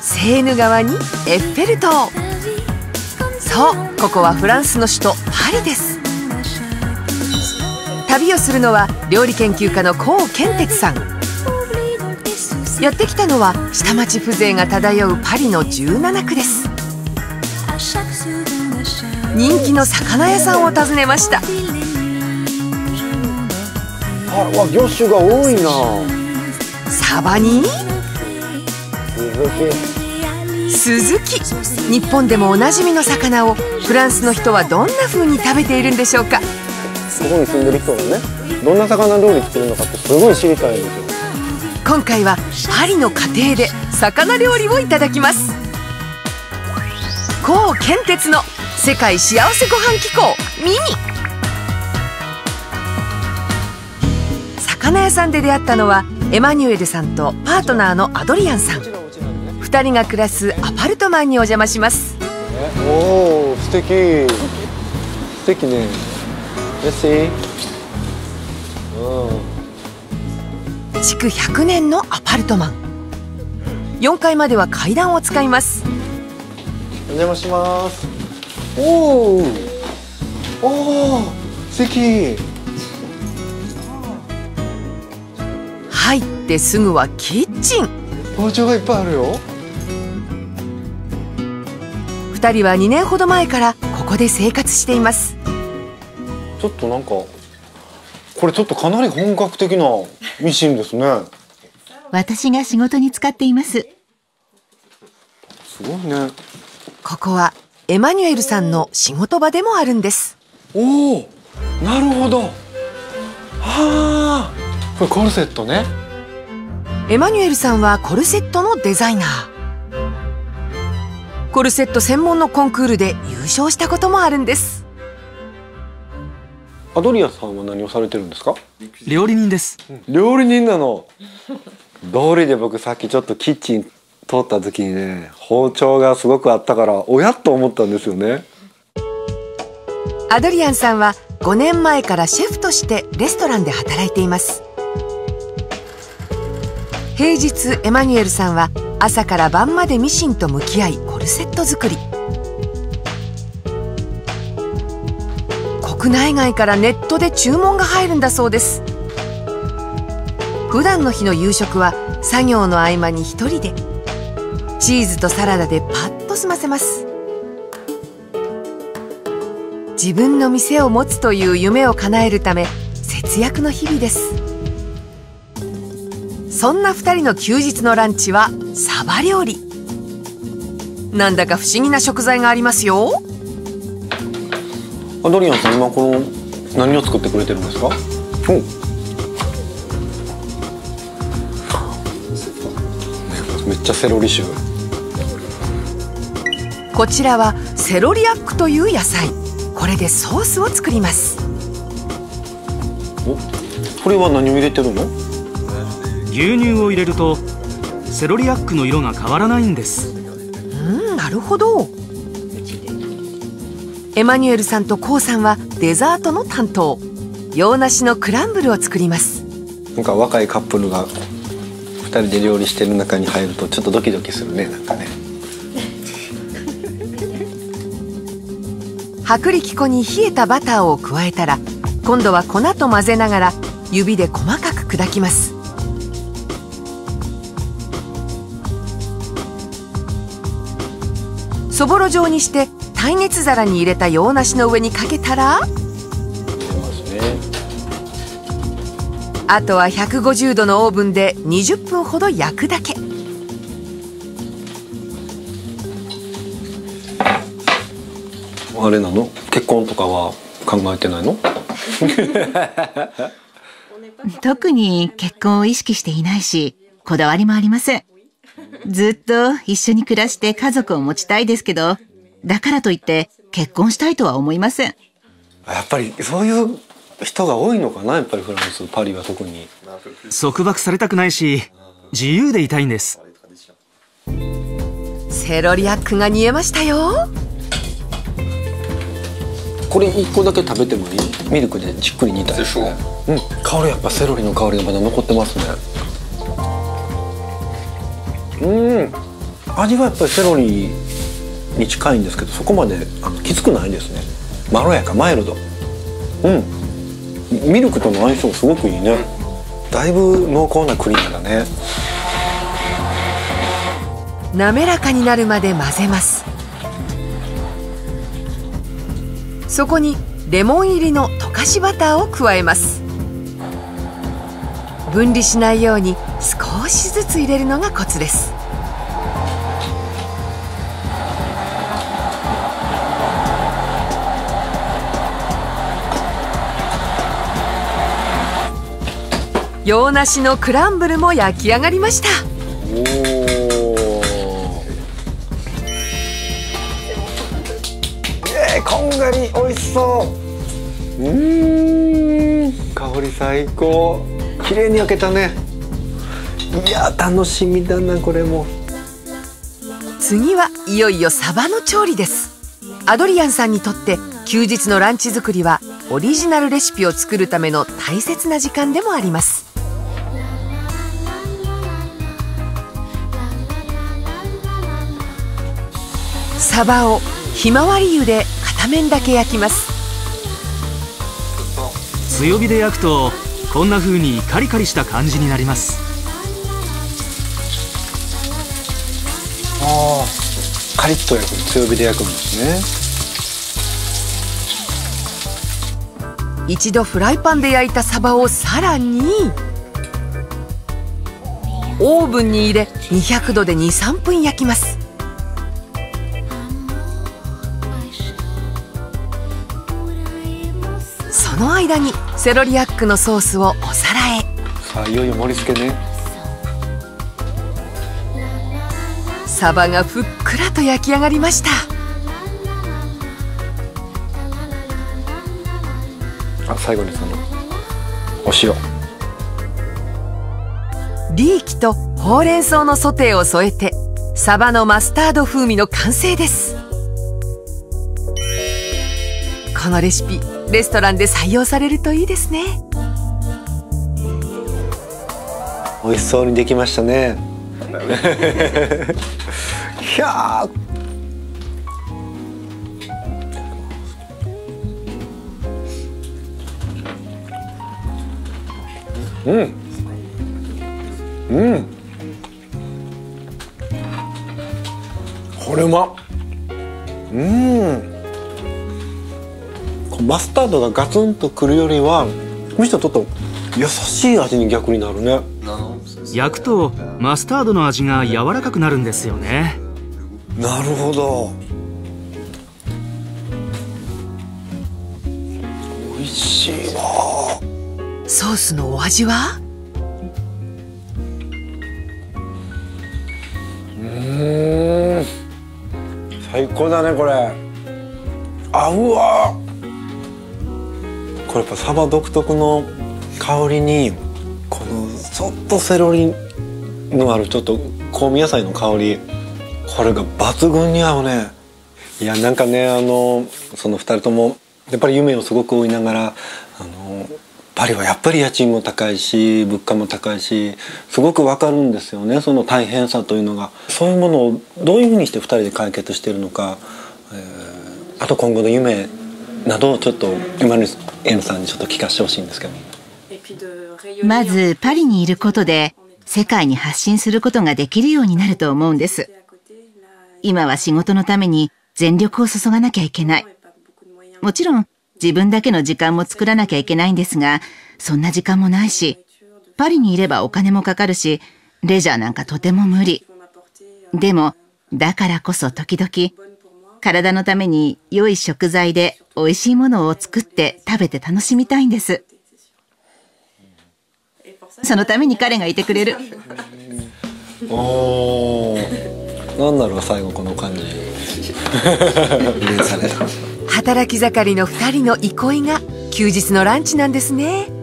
セーヌ川にエッフェル塔。そうここはフランスの首都パリです。旅をするのは料理研究家の高健哲さん。やってきたのは下町風情が漂うパリの17区です。人気の魚屋さんを訪ねました。あわ魚種が多いな。サバに？スズキ。日本でもおなじみの魚をフランスの人はどんな風に食べているんでしょうか？ここに住んでる人がねどんな魚料理作るのかってすごい知りたいんですよ。今回はパリの家庭で魚料理をいただきます。高健鉄の世界幸せごはん機構ミニ。魚屋さんで出会ったのはエマニュエルさんとパートナーのアドリアンさん。2人が暮らすアパルトマンにお邪魔します。おお素敵。素敵ね。築100年のアパルトマン。4階までは階段を使います。お邪魔します。おおおお素敵ってすぐはキッチン。包丁がいっぱいあるよ。2人は2年ほど前からここで生活しています。ちょっとなんかこれちょっとかなり本格的なミシンですね。私が仕事に使っています。すごいね。ここはエマニュエルさんの仕事場でもあるんです。おおなるほど。はあこれコルセットねエマニュエルさんはコルセットのデザイナー。コルセット専門のコンクールで優勝したこともあるんです。アドリアさんは何をされてるんですか？料理人です。料理人なの。道理で僕さっきちょっとキッチン通った時にね包丁がすごくあったからおやっと思ったんですよね。アドリアンさんは5年前からシェフとしてレストランで働いています平日エマニュエルさんは朝から晩までミシンと向き合いコルセット作り。国内外からネットで注文が入るんだそうです。普段の日の夕食は作業の合間に一人でチーズとサラダでパッと済ませます。自分の店を持つという夢を叶えるため節約の日々です。そんな2人の休日のランチはサバ料理。なんだか不思議な食材がありますよ。アドリアンさん今この何を作ってくれてるんですか？お。めっちゃセロリ臭。こちらはセロリアックという野菜。これでソースを作ります。お？これは何を入れてるの？牛乳を入れるとセロリアックの色が変わらないんです。うんなるほど。エマニュエルさんとコウさんはデザートの担当。洋梨のクランブルを作ります。なんか若いカップルが2人で料理してる中に入るとちょっとドキドキするねなんかね。薄力粉に冷えたバターを加えたら今度は粉と混ぜながら指で細かく砕きますそぼろ状にして耐熱皿に入れた洋梨の上にかけたらあとは150度のオーブンで20分ほど焼くだけ。あれなの？結婚とかは考えてないの？特に結婚を意識していないし、こだわりもありません。ずっと一緒に暮らして家族を持ちたいですけど、だからといって結婚したいとは思いません。やっぱりそういう人が多いのかなやっぱりフランスパリは特に。束縛されたくないし自由でいたいんです。セロリアックが煮えましたよ。これ1個だけ食べてもいい？ミルクでじっくり煮たやつうん。香りやっぱセロリの香りがまだ残ってますねうん。味はやっぱりセロリに近いんですけどそこまであのきつくないですね。まろやかマイルド。うん。ミルクとの相性すごくいいね。だいぶ濃厚なクリームだね。滑らかになるまで混ぜます。そこにレモン入りの溶かしバターを加えます。分離しないように少しずつ入れるのがコツです。洋梨のクランブルも焼き上がりました。おおえー、こんがり美味しそう。うん。香り最高。綺麗に焼けたね。いや楽しみだなこれも。次はいよいよサバの調理です。アドリアンさんにとって休日のランチ作りはオリジナルレシピを作るための大切な時間でもあります。サバをひまわり油で片面だけ焼きます。強火で焼くとこんな風にカリカリした感じになります。ああカリッと焼く強火で焼くんですね。一度フライパンで焼いたサバをさらにオーブンに入れ200度で23分焼きますの間にセロリアックのソースをお皿へ。さあいよいよ盛り付けね。サバがふっくらと焼き上がりました。あ最後にそのお塩。リーキとほうれん草のソテーを添えてサバのマスタード風味の完成です。このレシピレストランで採用されるといいですね。美味しそうにできましたね。ひゃー。うん。うん。これうまっ。うんマスタードがガツンとくるよりはむしろちょっと優しい味に逆になるね。焼くとマスタードの味が柔らかくなるんですよね。なるほど。美味しいわ。ソースのお味は？うん。最高だねこれ。あうわこれやっぱサバ独特の香りにこのちょっとセロリのあるちょっと香味野菜の香りこれが抜群に合うね。いやなんかねあのその2人ともやっぱり夢をすごく追いながらあのパリはやっぱり家賃も高いし物価も高いしすごくわかるんですよね。その大変さというのが。そういうものをどういうふうにして2人で解決してるのか、えー、あと今後の夢などをちょっと今のエンさんにちょっと聞かせてほしいんですけど。まずパリにいることで世界に発信することができるようになると思うんです。今は仕事のために全力を注がなきゃいけない。もちろん自分だけの時間も作らなきゃいけないんですが、そんな時間もないし、パリにいればお金もかかるし、レジャーなんかとても無理。でも、だからこそ時々、体のために良い食材で美味しいものを作って食べて楽しみたいんです。そのために彼がいてくれる。おー、なんだろう最後この感じ。働き盛りの2人の憩いが休日のランチなんですね